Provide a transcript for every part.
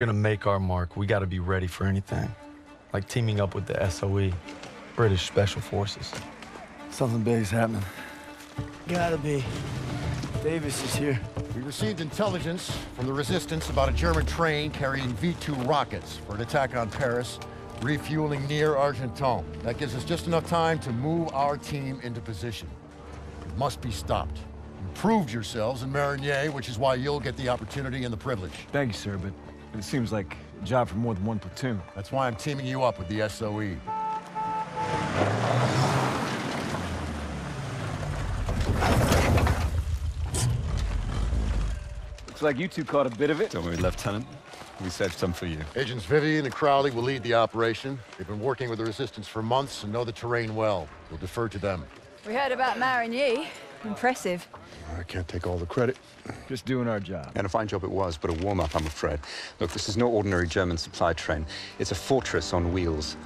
We're gonna make our mark. We gotta be ready for anything. Like teaming up with the SOE, British Special Forces. Something big's happening. Gotta be. Davis is here. We received intelligence from the Resistance about a German train carrying V-2 rockets for an attack on Paris, refueling near Argenton. That gives us just enough time to move our team into position. It must be stopped. You proved yourselves in Marigny, which is why you'll get the opportunity and the privilege. Thank you, sir, but it seems like a job for more than one platoon. That's why I'm teaming you up with the. SOE. Looks like you two caught a bit of it. Don't worry, Lieutenant. We saved some for you. Agents Vivian and Crowley will lead the operation. They've been working with the Resistance for months and know the terrain well. We'll defer to them. We heard about Marigny. Impressive. I can't take all the credit. Just doing our job. And a fine job it was, but a warm-up, I'm afraid. Look, this is no ordinary German supply train. It's a fortress on wheels.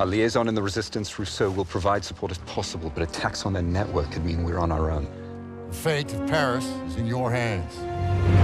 Our liaison in the Resistance, Rousseau, will provide support if possible, but attacks on their network could mean we're on our own. The fate of Paris is in your hands.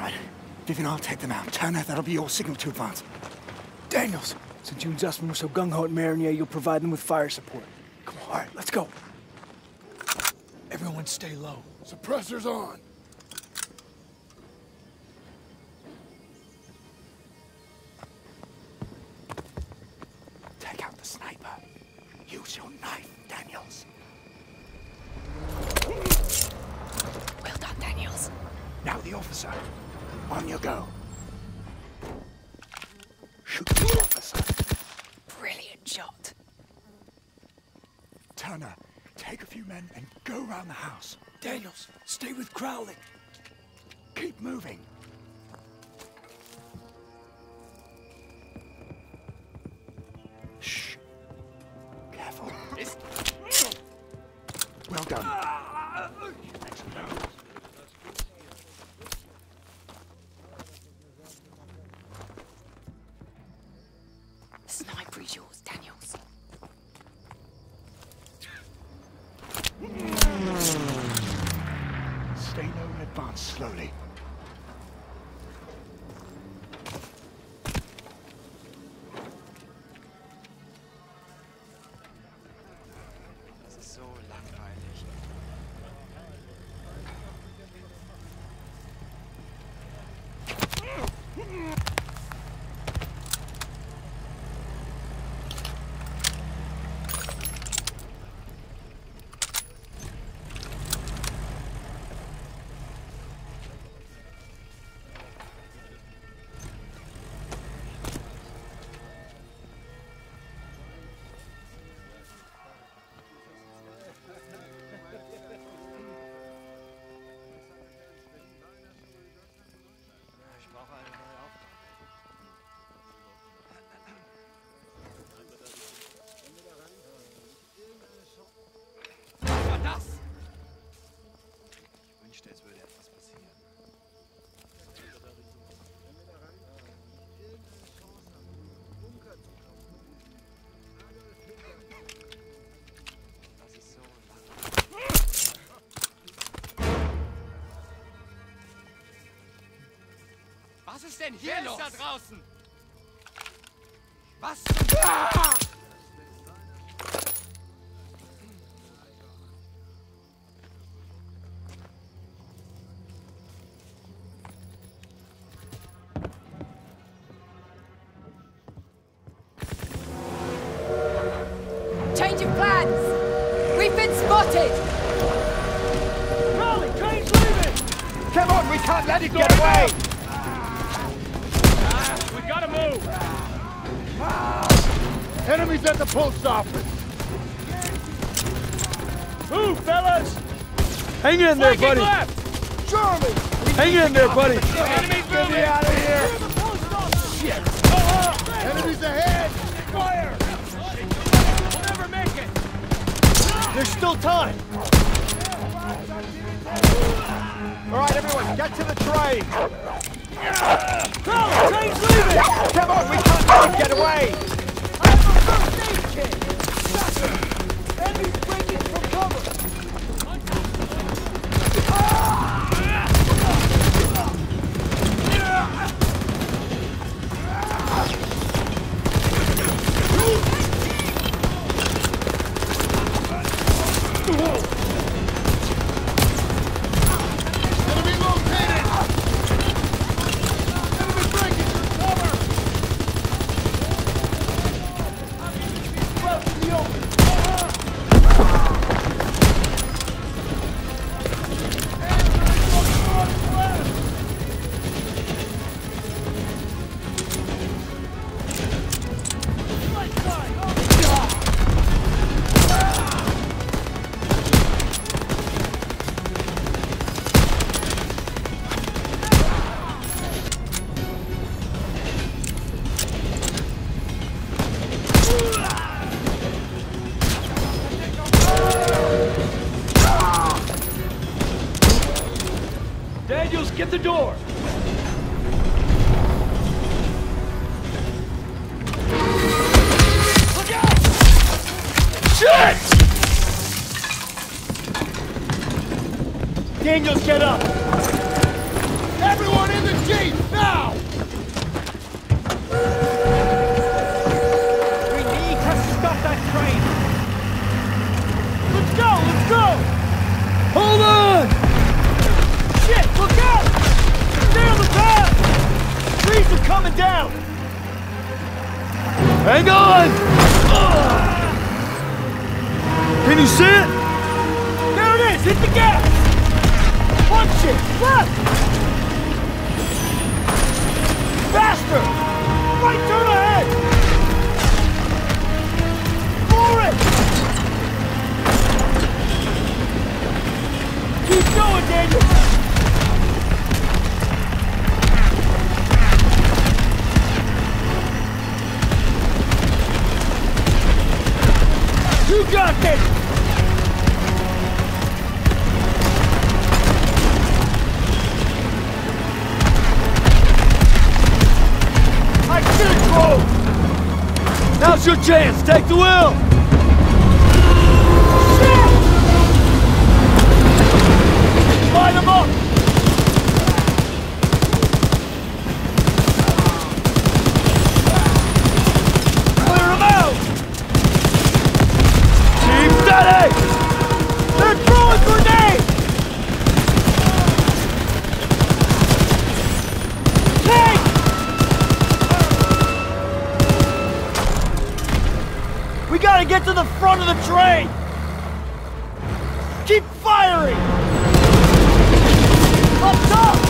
Right, Vivian, I'll take them out. Turner, that'll be your signal to advance. Daniels, since you and Zussman were so gung-ho at Marigny, you'll provide them with fire support. Come on, all right, let's go. Everyone stay low. Suppressors on. Take out the sniper. Use your knife, Daniels. Well done, Daniels. Now the officer. On you go. Shoot the officer. Brilliant shot. Turner, take a few men and go around the house. Daniels, stay with Crowley. Keep moving. Shh. Careful. Well done. Was ist denn hier los? da draußen? Was? Change Enemies at the post office. Move, fellas! Hang in there, buddy! Jeremy! Hang in there, buddy! Enemies moving! Get me out of here! Shit! Enemies ahead! Fire! We'll never make it! There's still time! All right, everyone, get to the train! Go! Train's leaving! Come on, we can't let get away! Enemies breaking Shit! Daniels, get up! Everyone in the jeep, now! We need to stop that train! Let's go, let's go! Hold on! Shit, look out! Stay on the path! Trees are coming down! Hang on! Can you see it? There it is! Hit the gas! Punch it! Left! Faster! Right turn ahead! For it! Keep going, Daniel! You got this! Your chance. Take the wheel. Keep firing! Up top!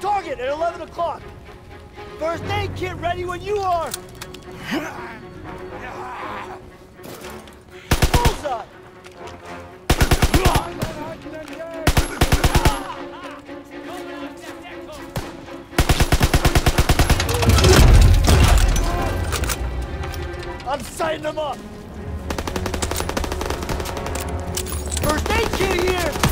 Target at 11 o'clock. First aid kit ready when you are. I'm sighting them up. First aid kit here.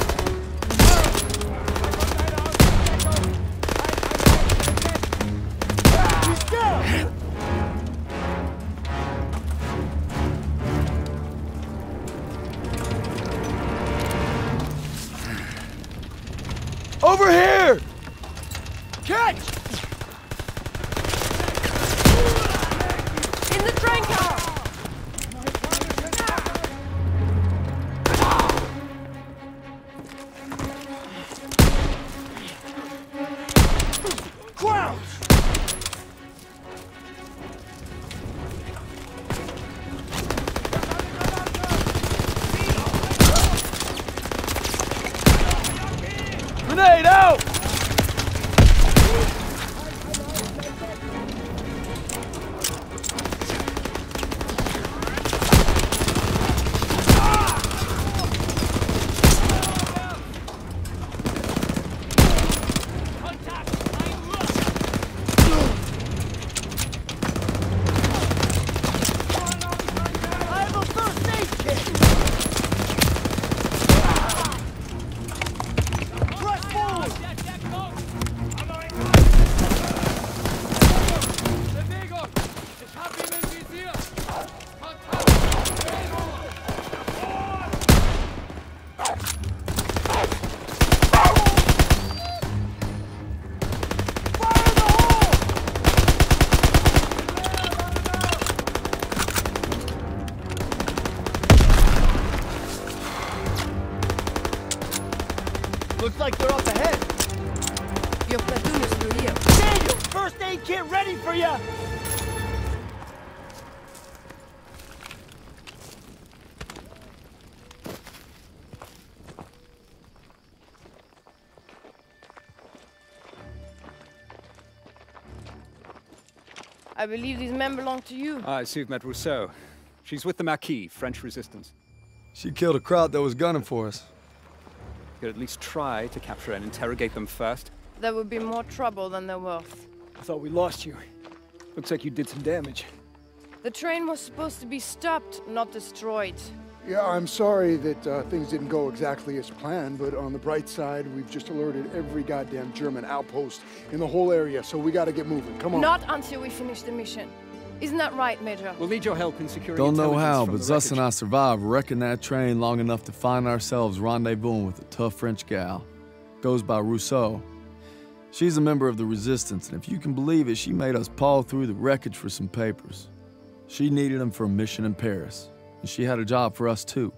Catch! In the train car! Grenade out! Looks like they're up ahead. Your platoon is through here. Daniel, first aid kit ready for you! I believe these men belong to you. I see you've met Rousseau. She's with the Maquis, French resistance. She killed a crowd that was gunning for us. You could at least try to capture and interrogate them first. There would be more trouble than they're worth. I thought we lost you. Looks like you did some damage. The train was supposed to be stopped, not destroyed. Yeah, I'm sorry that uh, things didn't go exactly as planned, but on the bright side, we've just alerted every goddamn German outpost in the whole area, so we gotta get moving. Come on. Not until we finish the mission. Isn't that right, Major? We'll need your help in securing Don't know how, but the Zus and I wreckage. survived wrecking that train long enough to find ourselves rendezvousing with a tough French gal. Goes by Rousseau. She's a member of the Resistance, and if you can believe it, she made us paw through the wreckage for some papers. She needed them for a mission in Paris, and she had a job for us too.